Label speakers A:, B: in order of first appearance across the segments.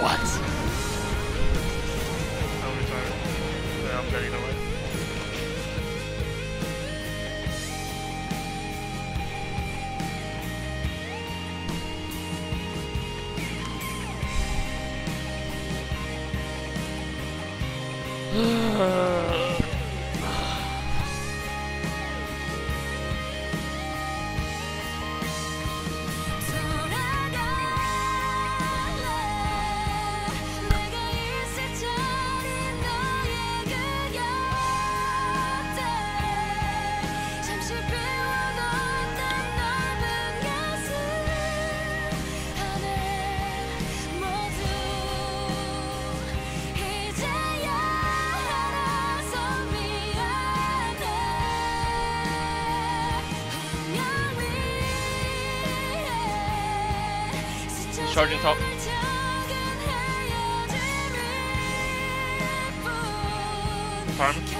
A: What?
B: Charging top. Farm.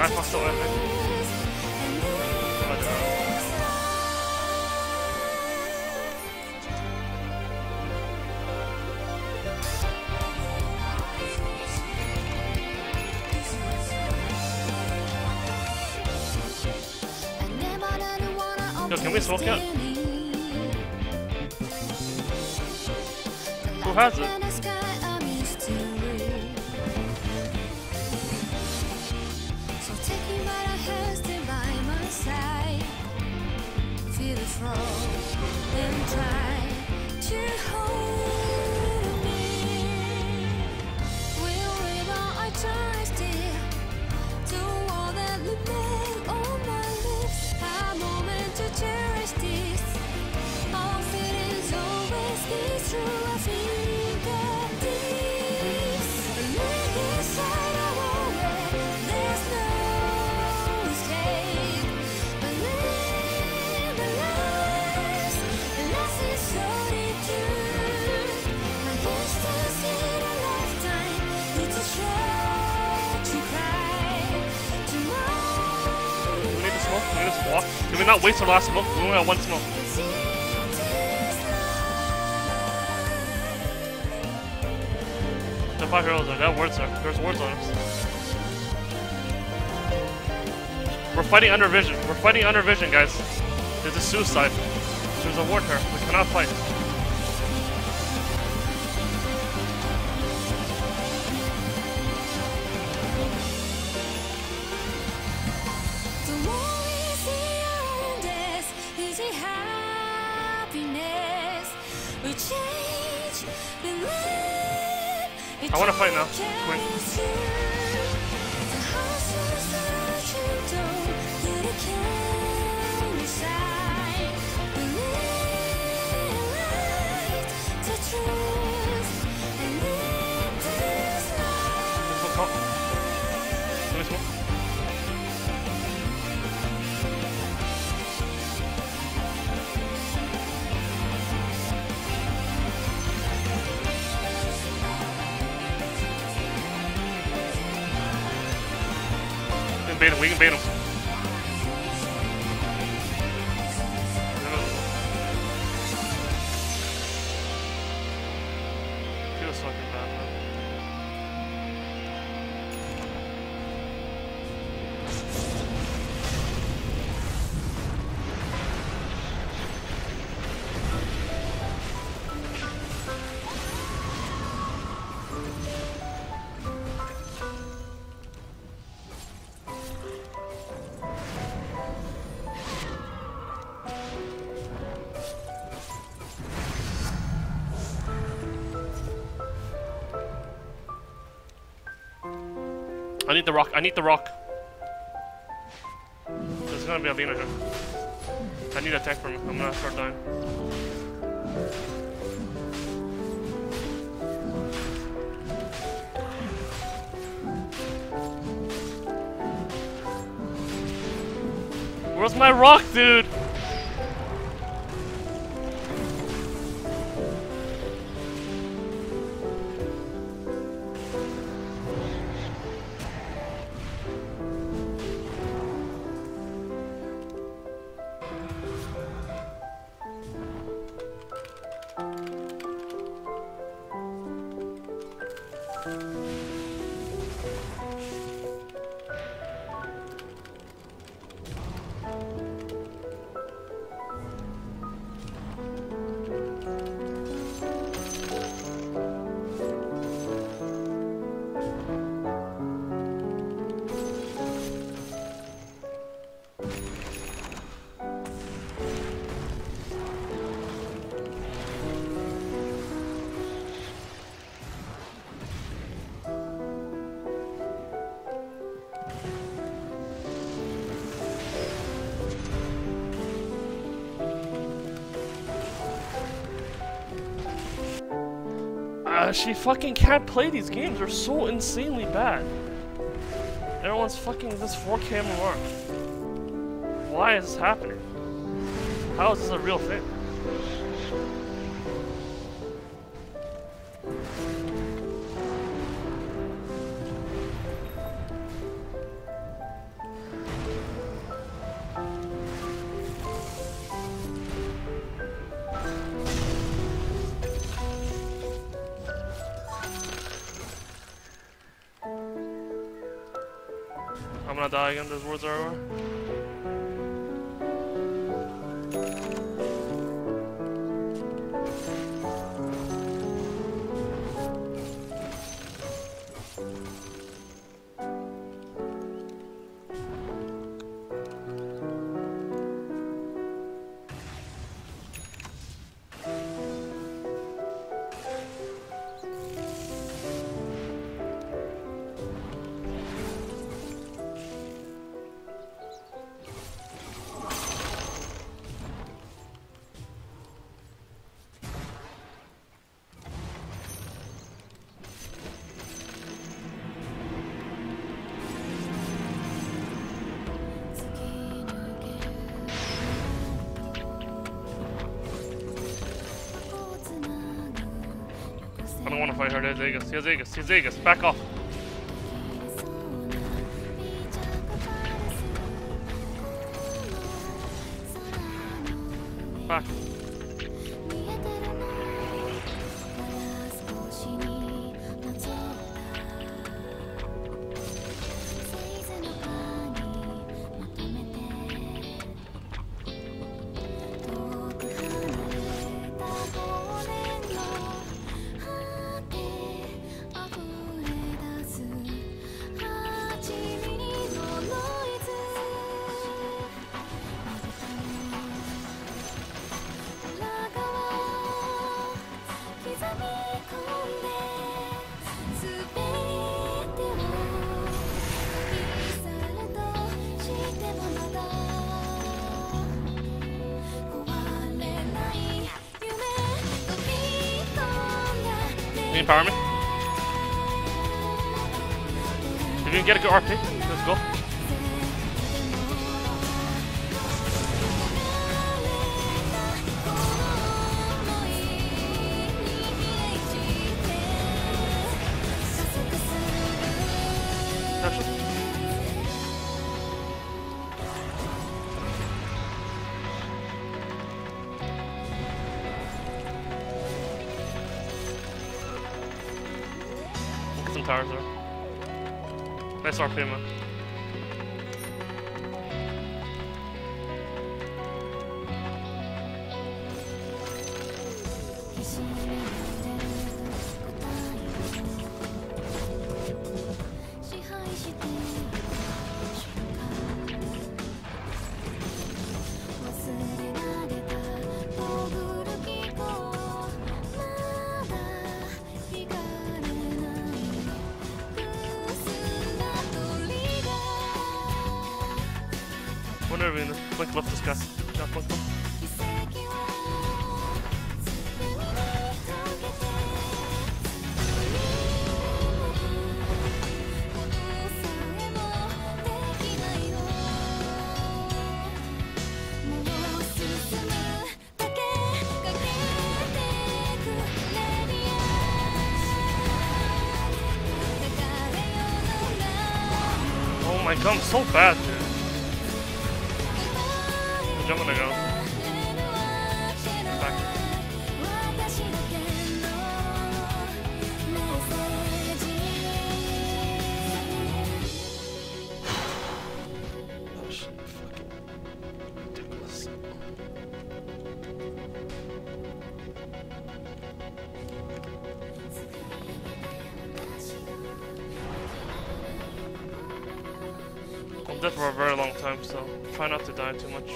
B: Nej, forstår jeg.
C: Yo,
B: can we smoke it? Who has it? Not waste our last smoke? We only got one smoke. The five heroes. They have wards there. There's wards on us. We're fighting under vision. We're fighting under vision, guys. There's a suicide. There's a ward here. We cannot fight. I wanna fight now. We can bait him. I need the rock. I need the rock. There's gonna be a Lina here. I need a tank from him. I'm gonna start dying. Where's my rock, dude? Uh, she fucking can't play these games. They're so insanely bad. Everyone's fucking this 4K MMR. Why is this happening? How is this a real thing? I'm gonna die again. Those wards are over. Fight her. He has Aegis. He has Aegis. He has Aegis. Back off. Back. Can you empower me? If you can get a good RP, let's go. Nice RP, man. Whenever in blink left this guy. Yeah, blink. Oh my god, I'm so bad, dude. I'm jumping the ground. Dead for a very long time, so try not to die too much.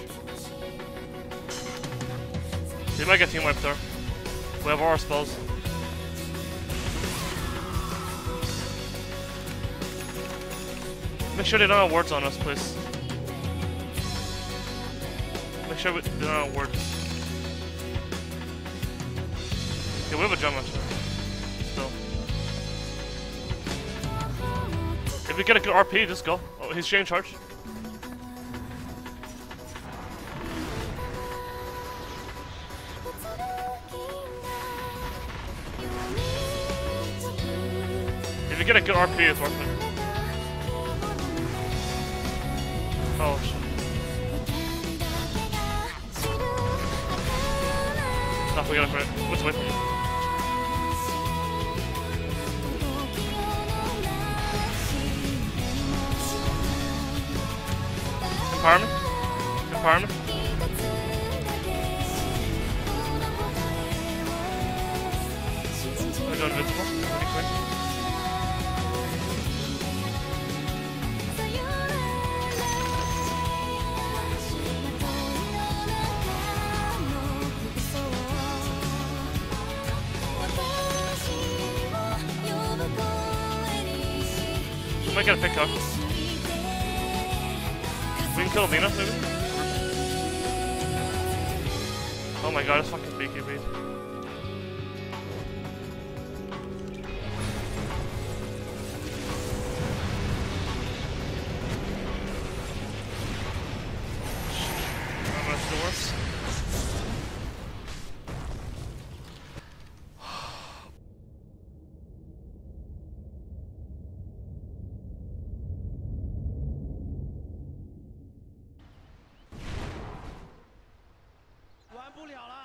B: You might get team wiped there. We have our spells. Make sure they don't have wards on us, please. Make sure we, they don't have wards. Yeah, we have a gem actually. If we get a good RP, just go. Oh, he's chain charge. If you get a good RP, it's worth it. Oh shit. No, we gotta put it. From you? Empower me. Empower me. Go invincible. Pretty quick. We might get a pick up. Kill Lina, maybe? Oh my god, it's fucking BKB.